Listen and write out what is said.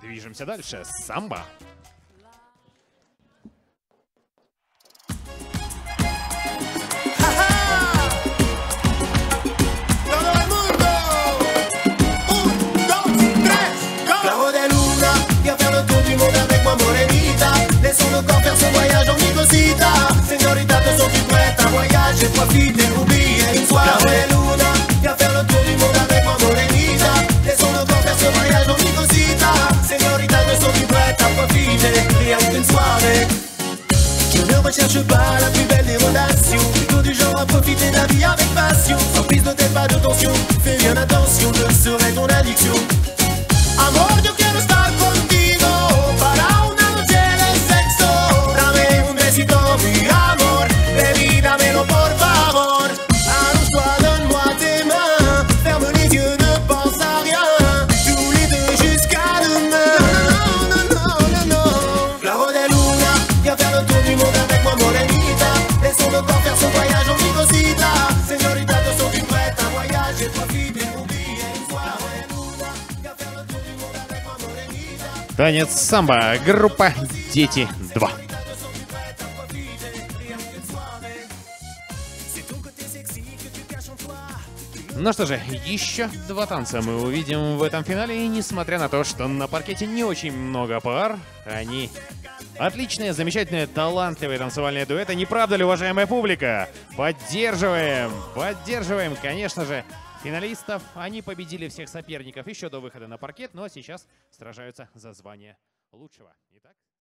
Движемся дальше. Самбо. Todo el mundo. Un, dos, tres, go. Caro de luna, viens faire le tour du monde avec moi, Recherche pas la plus belle des relations. Plutôt du genre à profiter de la vie avec passion. Sans prise de tête, pas de tension. Fais bien attention, je serai ton addiction. Amor, yo quiero estar contigo Para una noche de sexo Dame un besito, mi amor Baby, faire le tour du monde avec moi, morenita. Танец самбо. Группа Дети 2. Ну что же, еще два танца мы увидим в этом финале, и несмотря на то, что на паркете не очень много пар, они отличные, замечательные, талантливые танцевальные дуэты, не правда ли, уважаемая публика? Поддерживаем, поддерживаем, конечно же, финалистов. Они победили всех соперников еще до выхода на паркет, но сейчас сражаются за звание лучшего. Итак...